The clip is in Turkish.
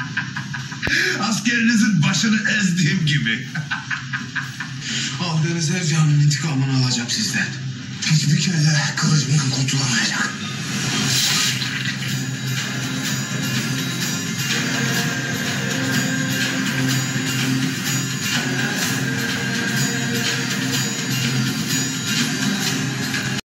Askerinizin başını ezdiğim gibi. Aldığınız her canın intikamını alacağım sizden. Hiçbir kelle kılıcımdan kurtulamayacağım.